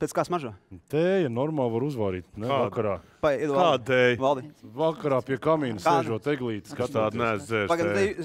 Pēc kā smaržo? Tēja normāli var uzvārīt. Ne, Kāda? vakarā. Pa, Kādēļ? Valdi. vakarā pie kamīna Kāda? sēžot eglītes. Tādu nezdzērs? Pagaidām,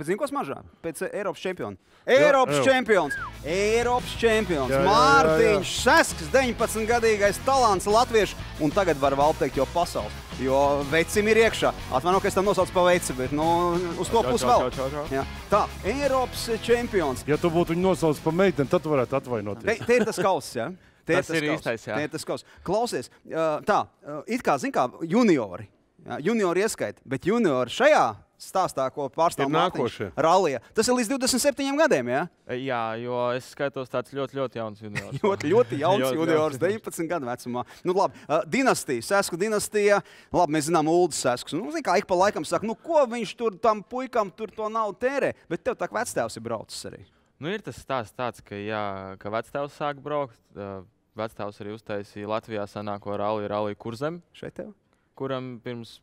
pēc zinu, ko smaržā? Pēc eh, Eiropas čempiona. Eiropas jā. čempions! Eiropas čempions! Jā, jā. Mārtiņš Sasks, 19-gadīgais talants latviešu, un tagad var vēl teikt, jo pasaules. Jo vecim ir iekšā. Atvainojiet, ka es tam nosaucu pa veici, bet nu, uz to pusi vēl. čau, čau, čau. Jā. Tā, Eiropas čempions. Ja tu būtu viņu nosaucis par meiteni, tad tu varētu Te, atvainoties. te ir tas kauss, jā. Te Tas ir īstais, jā. Te ir tas kauss. Klausies, ā, tā, it kā, zin kā, juniori. Jā, juniori ieskaita, bet juniori šajā stāstā, ko pārstāv nākošie. Rallija, tas ir līdz 27 gadiem, jā? Jā, jo es skaitos tāds ļoti, ļoti jauns juniors. Ļoti, ļoti jauns juniors, jauns. 19 gadu vecumā. Nu, labi, uh, dinastija, Sēsku dinastija. Labi, mēs zinām, Ulas Sēskus. Nu, zin kā ik pa laikam saka, nu, ko viņš tur tam puikam tur to nav tērē. Bet tev tā kā vectēvs ir braucis arī. Nu, ir tas stāsts tāds, ka, jā, ka vectēvs sāk braukt. Uh, vectēvs arī uztaisīja Latvijā senāko rallija, rallija Kurzem, Šeit tev? kuram pirms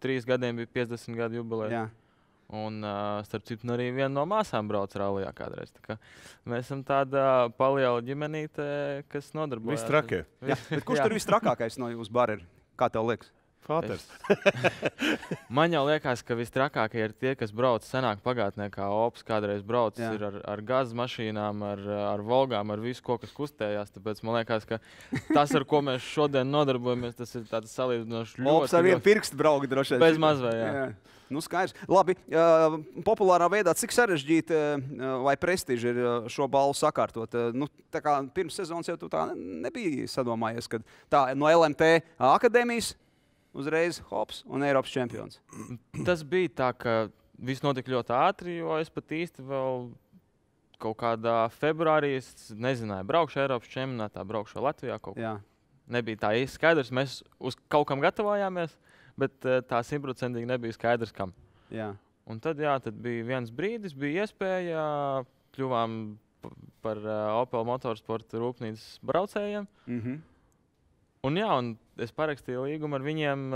trīs gadiem bija 50 gadu jubileja. Un, uh, starp citu, nu arī viena no māsām brauc rallijā kādreiz. Tā kā mēs esam tāda paliela ģimenīte, kas nodarbojas. Jā. Bet kurš Jā. tur visstrakākais no jūsu bariem? Kā tev liekas? Fāters. Man jau liekas, ka vistrakākie ir tie, kas brauc senāk pagātnē, kā Ops kādreiz brauc Jā. ir ar, ar gāzes mašīnām, ar, ar volgām, ar visu, ko, kas kustējās. Tāpēc man liekas, ka tas, ar ko mēs šodien nodarbojamies, tas ir tāds salīdzinoši Lops ar ļoti, vienu pirkstu braukt droši vien. Bez mazvai, jā. Nu, skaidrs. Labi, uh, populārā veidā, cik sarežģīti uh, vai prestiži ir uh, šo balvu sakārtot. Uh, nu, pirms sezonas jau tu tā ne- nebija sadomājies, ka tā no LMT akadēmijas uzreiz hops un Eiropas čempions. Tas bija tā, ka viss notika ļoti ātri, jo es pat īsti vēl kaut kādā februārī nezināju, braukšu Eiropas čempionātā, braukšu Latvijā. Nebija tā īsti skaidrs. Mēs uz kaut kam gatavojāmies, bet eh, tā simtprocentīgi nebija skaidrs, kam. Jā. Un tad, jā, tad bija viens brīdis, bija iespēja, kļuvām par uh, Opel motorsporta rūpnīcas braucējiem. Mm -hmm. Un, jā, un es parakstīju līgumu ar viņiem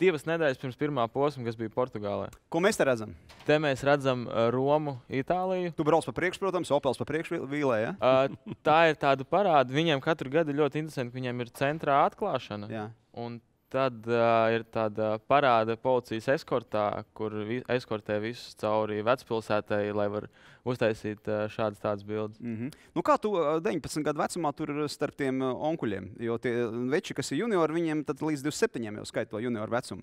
divas nedēļas pirms pirmā posma, kas bija Portugālē. Ko mēs te redzam? Te mēs redzam Romu, Itāliju. Tu brauc pa priekšu, protams, Opels pa priekšu vīlē. Ja? Uh, tā ir tāda parāda. Viņiem katru gadu ļoti interesanti, ka viņiem ir centrā atklāšana. Jā. Un tad uh, ir tāda parāda policijas eskortā, kur vi eskortē visus cauri vecpilsētai, lai var uztaisīt uh, šādas tādas bildes. Mm -hmm. nu, kā tu ā, 19 gadu vecumā tur ir starp tiem onkuļiem? Jo tie veči, kas ir juniori, viņiem tad līdz 27 jau skaita to junioru vecumu.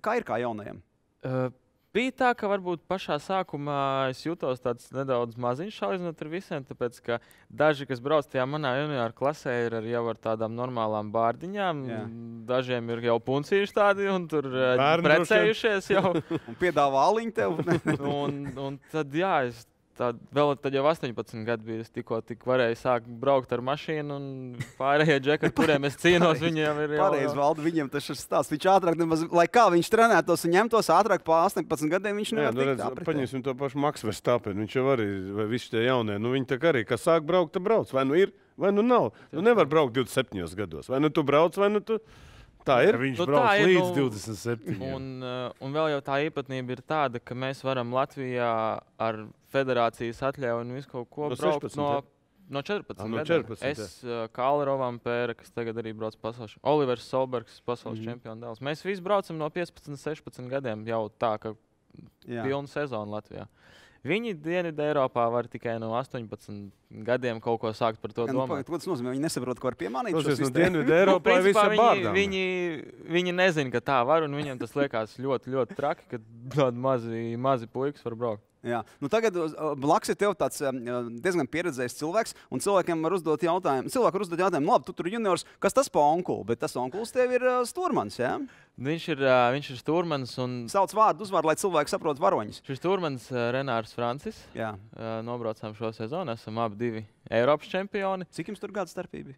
Kā ir kā jaunajiem? Uh, bija tā, ka varbūt pašā sākumā es jutos tāds nedaudz maziņš salīdzinot ar visiem, tāpēc ka daži, kas brauc tajā manā junioru klasē, ir ar, jau ar tādām normālām bārdiņām. Jā. Dažiem ir jau puncīši tādi un tur uh, Bērni precējušies jau. Un piedāvā aliņu tev? un, un tad, jā, es tā, vēl tad jau 18 gadu biju. Es tikko tik varēju sākt braukt ar mašīnu, un pārējie džekļi, ar kuriem es cīnos, viņiem ir jau Pareizi, valda viņam tas ir stāsts. Viņš ātrāk, nemaz, lai kā viņš trenētos un ņemtos ātrāk pa 18 gadiem, viņš nevar nu, tā pretī. paņemsim to pašu Maksu Verstapenu. Viņš jau arī, vai visi tie jaunie, nu viņi tā arī, kas sāk braukt, tad brauc. Vai nu ir, vai nu nav. Nu nevar braukt 27 gados. Vai nu tu brauc, vai nu tu. Tā ir. viņš Nu, brauc ir, līdz nu, 27. Un, uh, un vēl jau tā īpatnība ir tāda, ka mēs varam Latvijā ar federācijas atļauju un visu kaut ko No braukt 16, no, no 14. Ah, no gadiem. 14, ja. Es, uh, Kalrovam Pēra, kas tagad arī brauc pasaules, Olivers Solbergs, pasaules mm čempionu dēls. Mēs visi braucam no 15, 16 gadiem jau tā, ka Jā. pilnu sezonu Latvijā. Viņi Dienvidu Eiropā var tikai no 18 gadiem kaut ko sākt par to nu, domāt. pagaid, Ko tas nozīmē? Viņi nesaprot, ko var piemānīt. šo Klausies, no? Dienvidu Eiropā ir Nu, principā viņi, viņi, viņi nezina, ka tā var, un viņiem tas liekas ļoti, ļoti traki, ka tādi mazi, mazi puikas var braukt. Jā. Nu, tagad uh, blakus ir tev tāds uh, diezgan pieredzējis cilvēks, un cilvēkiem var uzdot jautājumu. Cilvēki var uzdot jautājumu, labi, tu tur ir juniors, kas tas pa onkulu, bet tas onkulis tev ir uh, stūrmans. Ja? Viņš ir, viņš ir stūrmans, un Sauc vārdu, uzvārdu, lai cilvēki saprotu varoņus. šis stūrmans ā, Renārs Francis. Jā. Nobraucām šo sezonu, esam abi divi Eiropas čempioni. Cik jums tur gada starpība?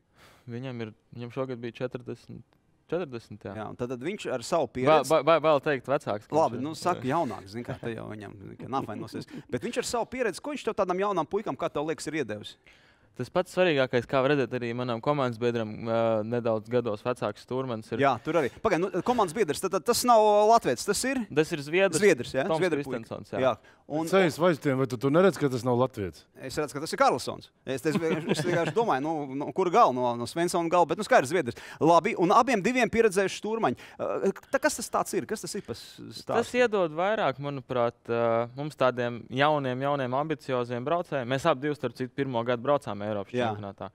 Viņam, ir, viņam šogad bija 40. 40 jā. Jā, un tad, tad viņš ar savu pieredzi. vēl, vēl- vēl teikt, vecāks. Labi, nu, saka, jaunāks. Zini, kā te jau viņam nav vainosies. Bet viņš ar savu pieredzi, ko viņš tev tādam jaunam puikam, kā tev liekas, ir iedevis? Tas pats svarīgākais, kā var redzēt, arī manam komandas biedram, uh, nedaudz gados vecāks stūrmens. Ir, Jā, tur arī. Pagaid, nu, komandas biedrs, tad, tad tas nav Latvijas, tas ir Tas ir Zviedrs. Zviedrs. Ja? Toms Zviedru puika. Kristensons, jā. Jā. Un, Ceļš vaistiem, vai tu, tu neredzi, ka tas nav Latvijas? Es redzu, ka tas ir Karlsons. Es, es, es vienkārši domāju, nu, no kura gala, no, no Svensona gala, bet nu, skaidrs, Zviedrs. Labi, un abiem diviem pieredzējuši stūrmaņi. Tā, kas tas tāds ir? Kas tas ir? pas Tas stāsts? iedod vairāk, manuprāt, mums tādiem jauniem, jauniem, ambicioziem braucējiem. Mēs abi, divus, starp citu, pirmo gadu braucām Eiropas Jā. čempionātā.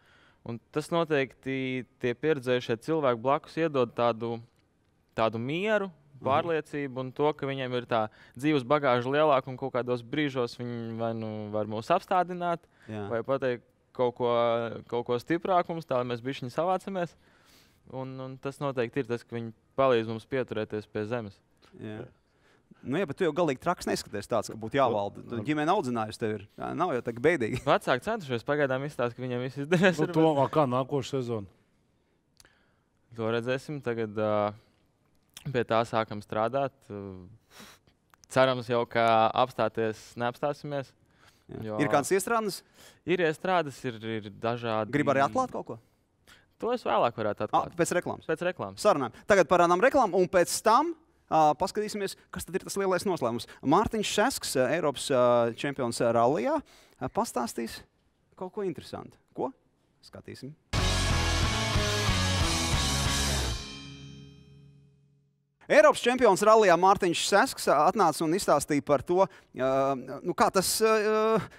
Un tas noteikti tie pieredzējušie cilvēki blakus iedod tādu, tādu mieru, Mhm. pārliecību un to, ka viņiem ir tā dzīves bagāža lielāka un kaut kādos brīžos viņi vai nu var mūs apstādināt, Jā. vai pateikt kaut ko, kaut ko stiprāku mums, tā lai mēs bišķiņi savācamies. Un, un tas noteikti ir tas, ka viņi palīdz mums pieturēties pie zemes. Jā. Nu, jā, bet tu jau galīgi traks neskaties tāds, ka būtu jāvalda. Tu ģimene audzinājusi tevi. ir. Jā, Nav jau tā bēdīgi. Vecāki centušies pagaidām izstāstīt, ka viņiem viss izdevies. Nu, to ā, kā nākošais sezona. bet To redzēsim. Tagad uh, pie tā sākam strādāt. Uh, cerams, jau ka apstāties, neapstāsimies. Jā. Jo- Ir kāds iestrādes? Ir iestrādes, ir, ir dažādi. Gribu arī atklāt kaut ko? To es vēlāk varētu atklāt. pēc reklāmas. Pēc reklāmas. Sarunājam. Tagad parādām reklāmu, un pēc tam paskatīsimies, kas tad ir tas lielais noslēpums. Mārtiņš Šesks, Eiropas čempions rallijā, pastāstīs kaut ko interesantu. Ko? Skatīsim. Eiropas čempions rallijā Mārtiņš Sesks atnāca un izstāstīja par to, nu, kā, tas,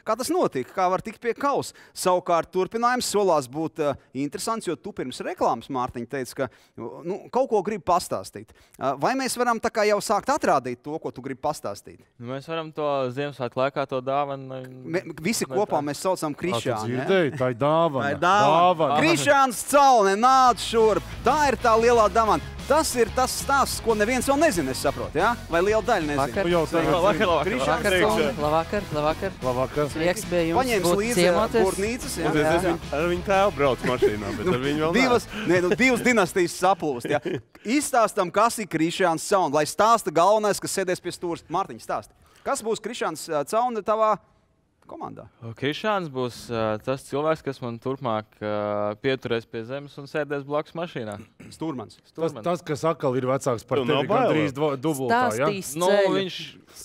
kā tas notika, kā var tikt pie kausa. Savukārt, turpinājums solās būt interesants, jo tu pirms reklāmas Mārtiņš teica, ka nu, kaut ko grib pastāstīt. Vai mēs varam tā kā jau sākt atrādīt to, ko tu gribi pastāstīt? Nu, mēs varam to Ziemassvētku laikā to dāvanu. Me, visi kopā mēs saucam Tā Krišānu. ja? dzirdēji, tā ir dāvana. Tā ir dāvana. dāvana. Krišāns Calne nāc šurp. Tā ir tā lielā dāvana. Tas ir tas stāsts, ko neviens vēl nezina. Es saprotu, ja? vai liela daļa nezina. Vakar. Nu, jau Vakar, tagad vakar, vakar. Krišāns Labvakar. Toni. labvakar, labvakar. labvakar. Prieks bija jums Paņēmis būt līdzi ciemoties. gurnīcas. Un es esmu ar viņu tēvu braucu mašīnā, bet ar viņu vēl Divas, ne, nu, divas dinastijas saplūst. Ja. Izstāstam, kas ir Krišāns Cauna. Lai stāsta galvenais, kas sēdēs pie stūra. Mārtiņš, stāsti. Kas būs Krišāns ā, Cauna tavā komandā? Krišāns būs uh, tas cilvēks, kas man turpmāk uh, pieturēs pie zemes un sēdēs blakus mašīnā. Stūrmans. Tas, Stūrmans. tas, kas atkal ir vecāks par tevi, gandrīz dubultā. Ja? Stāstīs Nu, ceļu. viņš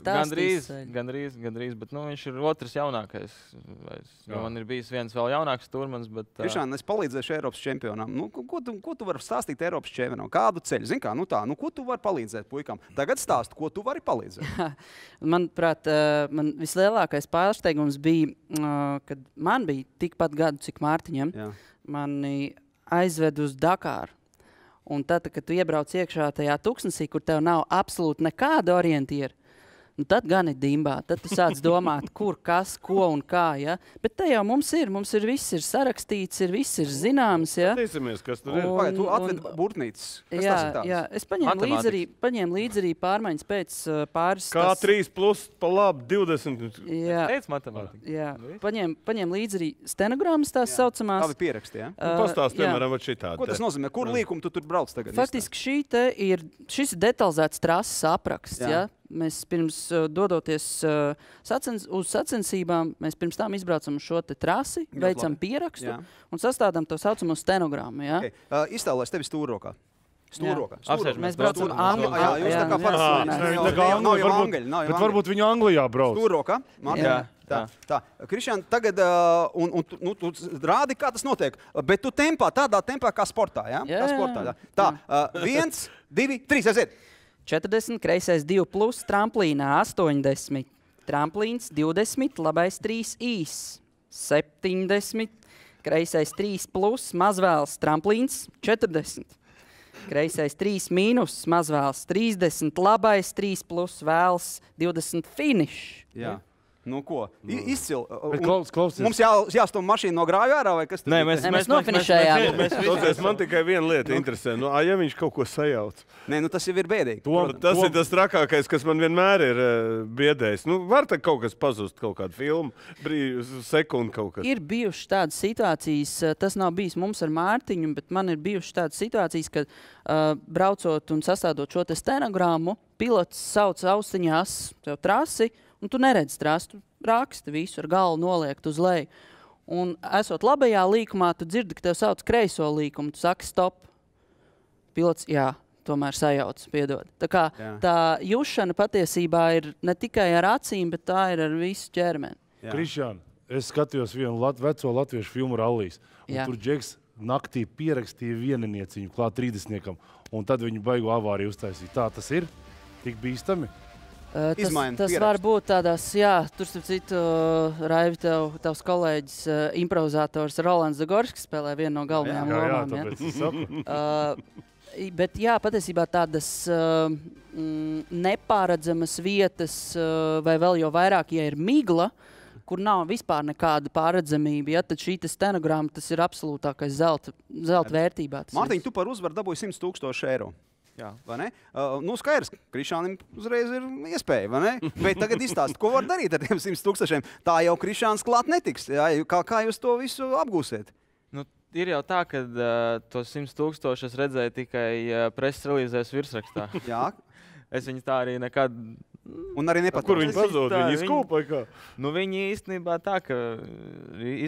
gandrīz, gandrīz, gandrīz, bet nu, viņš ir otrs jaunākais. Jā. jo man ir bijis viens vēl jaunāks turmans, bet uh, Krišāns, es palīdzēšu Eiropas čempionam. Nu, ko, ko, tu, ko tu vari stāstīt Eiropas čempionam? Kādu ceļu? Zini, kā, nu tā, nu, ko tu vari palīdzēt puikam? Tagad stāst, ko tu vari palīdzēt. Manuprāt, eh, man vislielākais pārsteigums bija, eh, kad man bija tikpat gadu, cik Mārtiņam. Jā. Mani aizved uz Dakāru. Un tad, kad tu iebrauc iekšā tajā tūkstnesī, kur tev nav absolūti nekāda orientiera, nu tad gan ir dimbā. Tad tu sāc domāt, kur, kas, ko un kā. Ja? Bet te jau mums ir, mums ir viss ir sarakstīts, ir viss ir zināms. Ja? Skatīsimies, kas tur ir. Un- Pagaid, tu un- atvedi burtnīcas. Kas Jā, ir jā, es paņēmu līdzi, arī, paņēmu līdzi arī pārmaiņas pēc uh, pāris Kā tas- 3 plus pa labi 20. Jā, teicu matemātiku. jā. Nu. Paņēmu, paņēmu līdzi arī stenogrammas tās Jā. saucamās. Labi pieraksti, ja? Uh, Pastāst, jā. piemēram, vat šitā. Ko tas nozīmē? Kur līkumu tu tur brauc tagad? Faktiski šī te ir, šis ir detalizēts trases apraksts. Jā. Ja? Mēs pirms uh, dodoties uh, sacens, uz sacensībām, mēs pirms tam izbraucam uz šo te trasi, Ļoti veicam labi. pierakstu Jā. un sastādām to saucamo stenogrammu. Ja? Okay. Uh, Iztēlojies tevi stūrokā. Stūrokā. Mēs braucam. Angļu Jā, jūs tā kā jā, parasti. jā, jā. Tā kā jau varbūt- Bet varbūt viņi Anglijā brauc. Stūrokā. Jā. Tā, tā. Kristian, tagad uh, un, un, tu- nu, tu rādi, kā tas notiek. Bet tu tempā, tādā tempā kā sportā. Ja? Jā, kā jā, sportā jā. tā. tā uh, viens, divi, trīs, aiziet. 40, kreisais 2, plus, tramplīnā 80, tramplīns 20, labais 3 īs, 70, kreisais 3, plus, mazvēls tramplīns 40. Kreisais 3, mīnus, mazvēls 30, labais 3, plus, vēls 20, finish. Jā. Nu, ko? I- Izcili. Klaus- klausies. Mums jā, jāstum mašīnu no grāvja ārā, vai kas tur Nē, mēs, mēs, mēs nofinišējām. Mēs, mēs, mēs, Klausies, man tikai viena lieta interesē. Nu, a, ja viņš kaut ko sajauc, Nē, nu, tas jau ir bēdīgi. To- tas to- ir tas trakākais, kas man vienmēr ir uh, biedējis. Nu, var te kaut kas pazust, kaut kāda filma, brīvs, sekundi kaut kas. Ir bijušas tādas situācijas, eh, tas nav bijis mums ar Mārtiņu, bet man ir bijušas tādas situācijas, kad uh, braucot un sastādot šo te stenogrammu, pilots sauc austiņās tev trasi, un tu neredzi trasi. Tu raksti visu ar galvu noliekt uz leju. Un, esot labajā līkumā, tu dzirdi, ka tev sauc kreiso līkumu. Tu saki, stop. Pilots, jā, tomēr sajauc, piedod. Tā, kā, Jā. tā jūšana patiesībā ir ne tikai ar acīm, bet tā ir ar visu ķermeni. Jā. Krišāna, es skatījos vienu lat, veco latviešu filmu Rallijas. un Jā. Tur Džeks naktī pierakstīja vieninieciņu klāt 30. un tad viņi baigo avāriju uztaisīt. Tā tas ir. Tik bīstami. Uh, tas, Izmaina tas pierakstu. var būt tādās, jā, tur starp citu, uh, Raivi, tev, tavs kolēģis, uh, improvizators Rolands Zagorskis spēlē vienu no galvenajām Jā, jā, lomām. es saku. Uh, bet jā, patiesībā tādas uh, mm, nepāredzamas vietas, uh, vai vēl jau vairāk, ja ir migla, kur nav vispār nekāda pārredzamība, ja, tad šī te stenogramma tas ir absolūtākais zelta, zelta vērtībā. tas Mārtiņ, viss. tu par uzvaru dabūji 100 tūkstoši eiro. Jā. vai ne? Uh, nu, skaidrs, ka Krišānam uzreiz ir iespēja, vai ne? Bet tagad izstāstiet, ko var darīt ar tiem 100 tūkstošiem. Tā jau Krišāns klāt netiks. Jā, kā, kā jūs to visu apgūsiet? Nu, ir jau tā, ka uh, tos 100 tūkstošus redzēju tikai uh, preses relīzēs virsrakstā. Jā, Es viņu tā arī nekad. un arī nepat. Kur viņi pazuda? Viņi viņi- izkūpa kā? Nu, viņi īstenībā tā, ka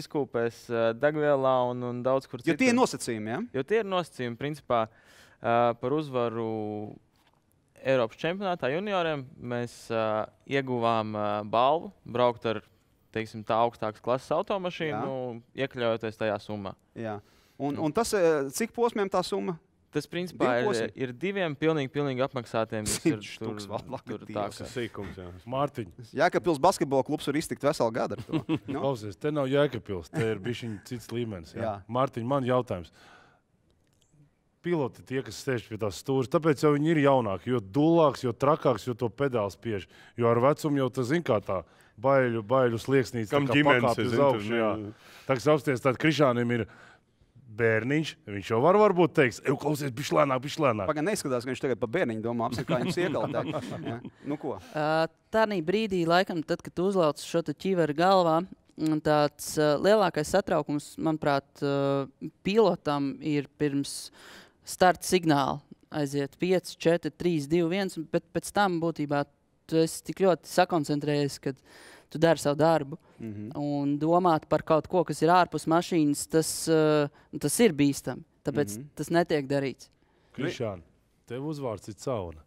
izkūpēs degvielā un, un daudz kur Jo citur. tie ir nosacījumi, ja? Jo tie ir nosacījumi, principā, uh, par uzvaru Eiropas čempionātā junioriem. Mēs uh, ieguvām uh, balvu, braukt ar teiksim, tā augstākas klases automašīnu, iekļaujoties tajā summā. Jā. Un, un tas, cik posmiem tā summa? Tas principā ir, ir diviem pilnīgi, pilnīgi apmaksātiem. kas ir Simts tur- štuks, valak, tur tā Dievs. kā- Tas ir sīkums. jā. Mārtiņ, Jā, ka Pils basketbola klubs var iztikt veselu gadu ar to. Nu? klausies, te nav jēkapils, te ir bijis cits līmenis. Jā. Jā. Mārtiņ, man jautājums. Piloti, tie, kas sēž pie tās stūres, tāpēc jau viņi ir jaunāki. Jo dūlāks, jo trakāks, jo to pedāli spiež. Jo ar vecumu jau tas zina, kā tā baiļu, baiļu slieksnīca. Kam ģimenes ir, uz augšu, jā. Tā kā apsties, tad Krišānam ir bērniņš. Viņš jau var varbūt teikt, ej, klausies, bišķi lēnāk, bišķi lēnāk. Pagaidām, neizskatās, ka viņš tagad par bērniņu domā, kā viņam iekaltē. Nu, ko? Uh, Tādā brīdī, laikam, tad, kad tu uzlauc šo te ķiveru galvā, un tāds uh, lielākais satraukums, manuprāt, uh, pilotam ir pirms starta signāla. Aiziet 5, 4, 3, 2, 1, bet pēc tam būtībā tu esi tik ļoti sakoncentrējies, ka tu dari savu darbu. Mm -hmm. Un domāt par kaut ko, kas ir ārpus mašīnas, tas, uh, tas ir bīstami. Tāpēc mm. -hmm. tas netiek darīts. Krišāna, tev uzvārds ir cauna.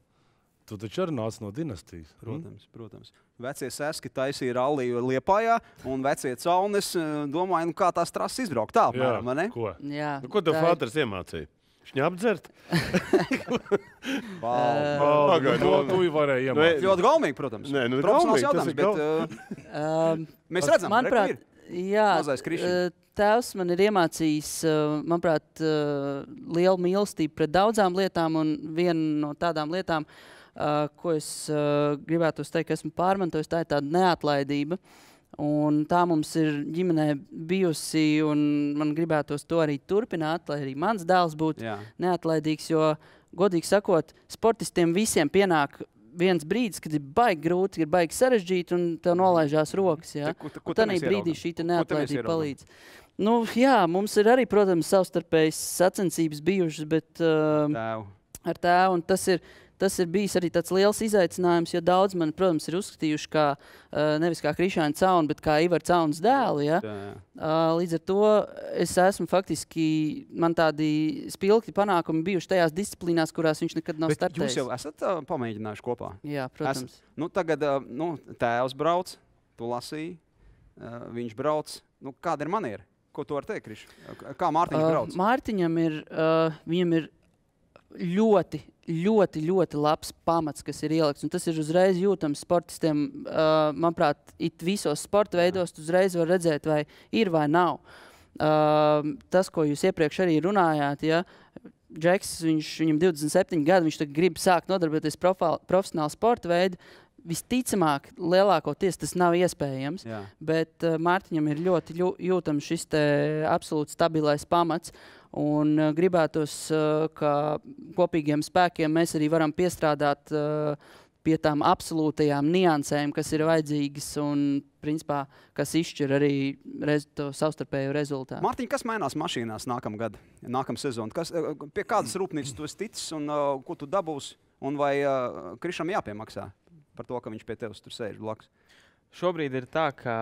Tu taču arī nāc no dinastijas. hm? Protams, protams. Vecie seski taisīja ralliju Liepājā, un vecie caunis eh, domāja, nu, kā tās trases izbraukt. Tā, apmēram, vai ne? ko? Jā, Nu, ko tev tā Fāters iemācīja? Viņš apdzert. Wow. Pagaid, to nu, tu varēji nu, iemācīt. Ļoti gaumīgi, protams. Nē, nu, Profesionāls jautājums, ir bet uh, mēs redzam, manuprāt, jā, Mazais Krišņa. uh, tēvs man ir iemācījis, uh, manuprāt, uh, lielu mīlestību pret daudzām lietām, un viena no tādām lietām, uh, ko es uh, gribētu teikt, ka esmu pārmantojis, tā ir tāda neatlaidība. Un tā mums ir ģimenē bijusi, un man gribētos to arī turpināt, lai arī mans dēls būtu Jā. neatlaidīgs. Jo, godīgi sakot, sportistiem visiem pienāk viens brīdis, kad ir baigi grūti, ir baigi sarežģīti, un tev nolaižās rokas. Ja? Mēs brīdī šī neatlaidība palīdz. Nu, jā, mums ir arī, protams, savstarpējas sacensības bijušas, bet uh, Tēvu. ar tēvu. un Tas ir, tas ir bijis arī tāds liels izaicinājums, jo daudz man, protams, ir uzskatījuši kā nevis kā Krišāna Cauna, bet kā Ivar Caunas dēlu. Ja? Jā. Uh, līdz ar to es esmu faktiski, man tādi spilgti panākumi bijuši tajās disciplīnās, kurās viņš nekad nav Bet jūs startējis. jau esat uh, pamēģinājuši kopā. Jā, protams. Nu, tagad uh, nu, tēvs brauc, tu lasīji, uh, viņš brauc. Nu, kāda ir maniera? Ko tu vari teikt, Kriš? Kā Mārtiņš brauc? Uh, Mārtiņam ir, uh, viņam ir ļoti, ļoti, ļoti labs pamats, kas ir ielikts. Un tas ir uzreiz jūtams sportistiem. Uh, manuprāt, it visos sporta veidos uzreiz var redzēt, vai ir vai nav. Uh, tas, ko jūs iepriekš arī runājāt, ja Džeks, viņš, viņam 27 gadi, viņš grib sākt nodarboties profesionālu sporta veidu. Visticamāk, lielākoties tas nav iespējams. Jā. Bet uh, Mārtiņam ir ļoti ļu- jūtams šis te absolūti stabilais pamats. Un uh, gribētos, uh, ka kopīgiem spēkiem mēs arī varam piestrādāt uh, pie tām absolūtajām niansēm, kas ir vajadzīgas un principā, kas izšķir arī rez, to savstarpēju rezultātu. Mārtiņ, kas mainās mašīnās nākamā gada, nākamā sezonā? Kas, pie kādas rūpnīcas tu esi ticis un uh, ko tu dabūsi? Un vai uh, Krišam jāpiemaksā par to, ka viņš pie tevis tur sēž blakus? Šobrīd ir tā, ka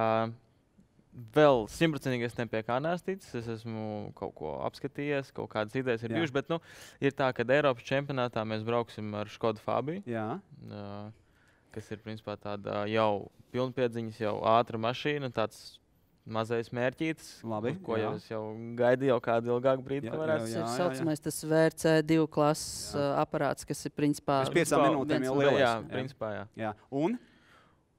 vēl simtprocentīgi es ne pie kā ticis. Es esmu kaut ko apskatījies, kaut kādas idejas ir Jā. bijušas. Bet nu, ir tā, ka Eiropas čempionātā mēs brauksim ar Skodu Fabiju. Jā, Uh, kas ir principā tāda jau pilnpiedziņas, jau ātra mašīna, tāds mazais mērķītis, Labi, uz ko jau jā. es jau gaidīju jau kādu ilgāku brīdi. Jā, ka jā, varētu Tas jā, ir jā. saucamais tas VRC2 klases Jā. uh, aparāts, kas ir principā piecām viens minūtēm no- jau Jā, lielais. jā, Jā. principā jā. jā. Un?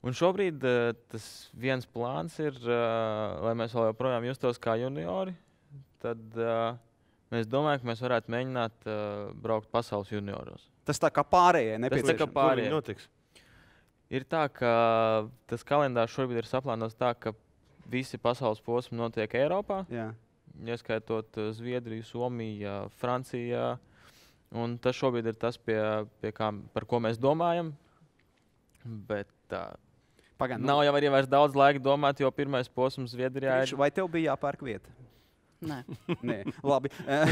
Un šobrīd uh, tas viens plāns ir, uh, lai mēs vēl joprojām justos kā juniori. Tad uh, mēs domājam, ka mēs varētu mēģināt uh, braukt pasaules junioros. Tas tā kā pārējie tā kā nepieciešams. Kur viņi pārējie. notiks? Ir tā, ka tas kalendārs šobrīd ir saplānots tā, ka visi pasaules posmi notiek Eiropā, Jā. ieskaitot Zviedriju, Somiju, Franciju. Un tas šobrīd ir tas, pie, pie kā, par ko mēs domājam. Bet uh, Pagaid, nu, nav jau arī vairs daudz laika domāt, jo pirmais posms Zviedrijā ir. Vai tev bija jāpērk vieta? Nē, Nē, labi. Eh,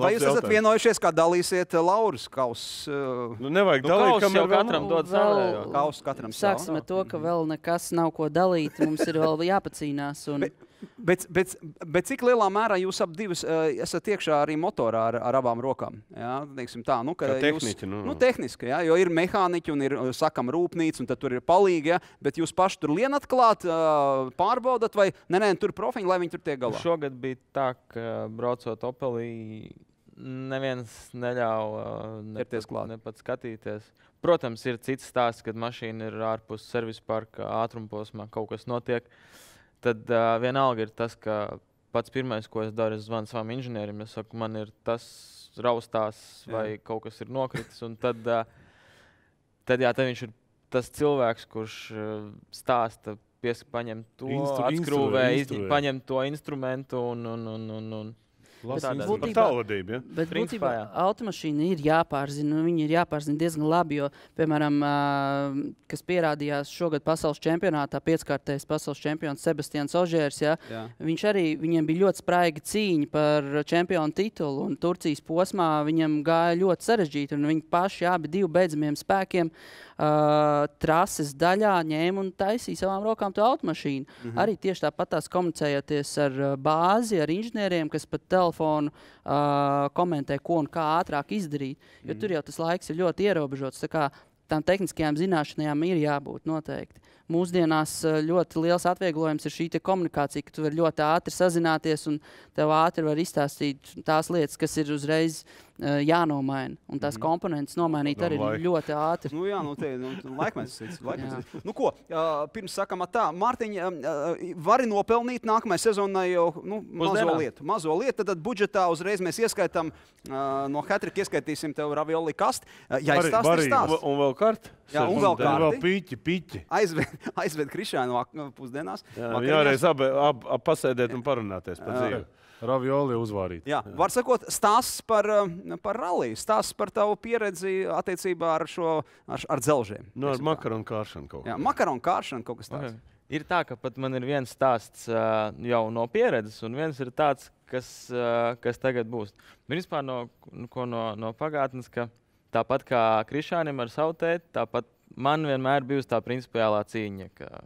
Vai jūs esat vienojušies, kā dalīsiet eh, Lauras kausu? Nu, nevajag Nu, dalīt, kamēr jau vēl katram nav. dod Vēl- savu. Kausu katram sāksim savu. ar to, ka vēl nekas nav ko dalīt. Mums ir vēl jāpacīnās. Un, Bet- Bet, bet, bet cik lielā mērā jūs ap divas uh, esat iekšā arī motorā ar, ar abām rokām? Jā, teiksim tā, nu, ka Kā jūs- tehniķi, nu. Nu, tehniski, jā, jo ir mehāniķi un ir uh, sakam, rūpnīca, un tad tur ir palīgi. Jā, bet jūs paši tur lienat klāt, uh, pārbaudat, vai nē, nē, tur profiņi, lai viņi tur tiek galā. Šogad bija tā, ka braucot Opelī, neviens neļāva uh, ne Ķerties pat- klāt. ne pat skatīties. Protams, ir cits stāsts, kad mašīna ir ārpus servisa parka ātruma posmā, kaut kas notiek. Tad uh, vienalga ir tas, ka pats pirmais, ko es daru, es zvanu savam inženierim. Es saku, man ir tas raustās, Jā. vai kaut kas ir nokritis. un Tad, uh, tad, jā, tad viņš ir tas cilvēks, kurš uh, stāsta, paņem to Instru- atskrūvē, instruē. paņem to instrumentu un, un, un, un, un Labi, Būtībā- tālvadību, ja? Bet Principā, būtībā jā. automašīna ir jāpārzina. un Viņa ir jāpārzina diezgan labi. Jo, piemēram, ā, kas pierādījās šogad pasaules čempionātā, pieckārtais pasaules čempions Sebastians Ožērs. Ja, Jā. viņš arī viņam bija ļoti spraiga cīņa par čempionu titulu. un Turcijas posmā viņam gāja ļoti sarežģīti. un Viņi paši abi divi beidzamiem spēkiem uh, trases daļā ņēma un taisīja savām rokām to automašīnu. Mm -hmm. Arī tieši tāpat tās komunicējoties ar uh, bāzi, ar inženieriem, kas pat telefonu uh, komentē, ko un kā ātrāk izdarīt. Jo tur jau tas laiks ir ļoti ierobežots. tā kā Tām tehniskajām zināšanām ir jābūt noteikti. Mūsdienās uh, ļoti liels atvieglojums ir šī komunikācija, ka tu vari ļoti ātri sazināties un tev ātri var izstāstīt tās lietas, kas ir uzreiz uh, jānomaina. Un tās mm -hmm. komponentes nomainīt Padomu arī laiku. ļoti ātri. Nu, jā, nu, te nu, laikmets. cits, laikmets. Nu, ko, uh, pirms sakām, tā, Mārtiņ, uh, vari nopelnīt nākamajai sezonai jau nu, mazo Pusdienās. lietu. Mazo lietu, tad budžetā uzreiz mēs ieskaitām uh, no Hatrika, ieskaitīsim tev ravioli kasti. Uh, jā, Vari- izstāsti, vari- Un, izstāsti. un vēl kārt? Jā, un vēl kārti. vēl piķi, piķi. Aizved, aizved Krišānu pusdienās. Jā, jāreiz abi ap, ap pasēdēt un parunāties par dzīvi. Ravioli uzvārīt. Jā, var sakot, stāsts par, uh, par ralliju, stāsts par tavu pieredzi attiecībā ar šo ar, ar dzelžiem. Nu, ar teiksim tā. makaronu kāršanu kaut Jā, kā. makaronu kāršana kaut kas tāds. Okay. Ir tā, ka pat man ir viens stāsts uh, jau no pieredzes, un viens ir tāds, kas, uh, kas tagad būs. Principā no, ko no, no pagātnes, ka tāpat kā Krišānam ar savu tēti, tāpat man vienmēr bijusi tā principiālā cīņa, ka,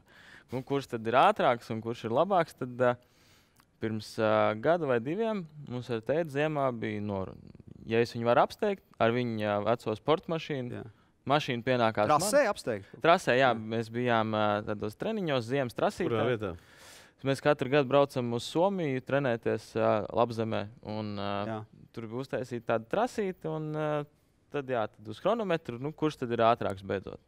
nu, kurš tad ir ātrāks un kurš ir labāks. Tad, uh, pirms uh, gada vai diviem mums ar tēti ziemā bija noruna. Ja es viņu varu apsteigt ar viņa uh, veco sporta mašīnu, Jā. mašīna pienākās. man. Trasē apsteigt. Trasē, jā, mēs bijām uh, tādos treniņos, ziemas trasē. Kurā vietā? Mēs katru gadu braucam uz Somiju, trenēties uh, Labzemē. Un, uh, tur bija uztaisīta tāda trasīta, un uh, tad, jā, tad uz chronometru, nu, kurš tad ir ātrāks beidzot.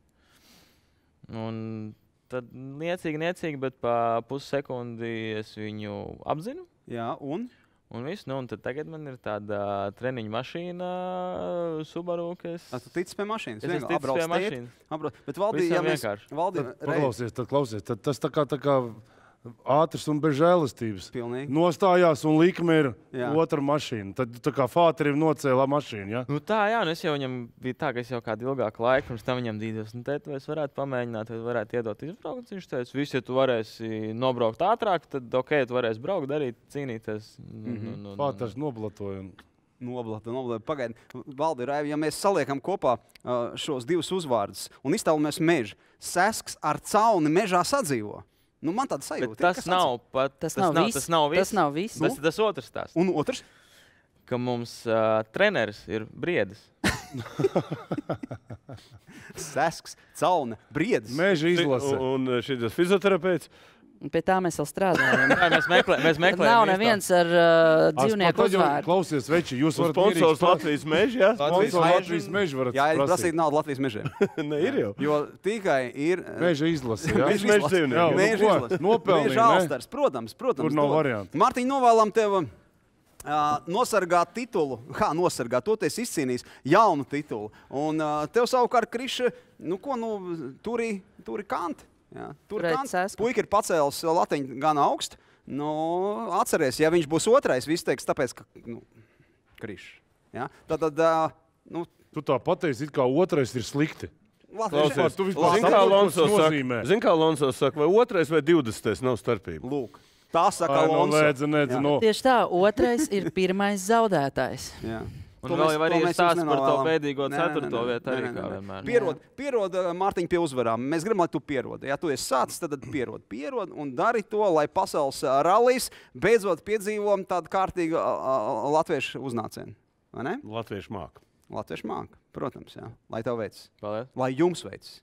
Un tad niecīgi, niecīgi, bet pa pussekundi es viņu apzinu. Jā, un Un viss, nu, un tad tagad man ir tāda treniņa mašīna, Subaru, kas Ah, tu tici pie mašīnas. es Vien- esmu ticis apbrauc pie mašīnas. apbrauc- Bet, Valdī, ja Visam mēs, vienkārši. Valdi, Tad, paklausies, tad klausies. Tad, tas tā kā, tā kā ātrs un bez žēlastības. Pilnīgi. Nostājās un likme ir Jā. otra mašīna. Tad tā kā Fāterim nocēla mašīnu. Ja? Nu, tā, jā, nu es jau viņam biju tā, ka es jau kādu ilgāku laiku pirms tam viņam dīdos. Nu, tēt, vai es varētu pamēģināt, vai varētu iedot izbraukt. Viņš teica, visi, ja tu varēsi nobraukt ātrāk, tad ok, tu varēsi braukt, darīt, cīnīties. Nu, nu, nu, nu. Fāters noblatoja. un- Noblata, noblata. Pagaidiet, Valdi, Raivi, ja mēs saliekam kopā šos divus uzvārdus un iztēlojamies mežu, sesks ar cauni mežā sadzīvo. Nu, man tāda Bet sajūta. ir, tas kas nav pat Tas, nav, viss. Tas nav viss. Tas nav viss. Tas ir tas otrs stāsts. Un otrs, Ka mums uh, treneris ir briedis. sesks, cauna, briedis. Mēža izlase. Un un šis fizioterapeits. Pie tā mēs vēl strādājam. Jā, mēs meklē, mēs meklējam. nav neviens ar uh, dzīvnieku uzvārdu. Klausies, veči, jūs varat Sponsors Latvijas meža. Jā, Sponsors Latvijas Latvijas meža varat Jā, es prasīt. naudu Latvijas mežiem. ne, ir jau. Jo tikai ir. Meža izlase. jā? Meža meža nu Mēža ko? izlase. Nopelnīja, Mēža ne? Alsters, protams, protams. Tur nav variantu. Mārtiņ, novēlam tev. Uh, nosargāt titulu, kā nosargāt, to es izcīnīju, jaunu titulu. Un uh, tev savukārt, Kriša, nu, ko, nu, tur ir tur ir kanti. Jā, tur. Puika ir pacēlis latiņu gan augstu. Nu, atceries, ja viņš būs otrais, viss teiks, tāpēc, ka nu, Kriša. Jā, tad, tad nu, Tu tā pateici, it kā otrais ir slikti. Klausies, tu vispār Zini, kā Lonso tas saka? Zini, kā Lonso saka, vai otrais vai 20. nav starpība. Lūk, tā saka Ai, nu, Alonso. nedz, nedz, Jā. nu. Tieši tā, otrais ir pirmais zaudētājs. Jā. Un To vēl jau arī stāsts par to bēdīgo ceturto vietu arī kā vienmēr. Pierod, pierod uh, Mārtiņ, pie uzvarām. Mēs gribam, lai tu pierodi. Ja tu esi sācis, tad pierod. Pierod un dari to, lai pasaules uh, rallies beidzot piedzīvo tādu kārtīgu latviešu uznācienu. Vai ne? Latviešu mākslinieks. Latviešu māksla, protams, jā. lai tev veicas. Lai jums veicas.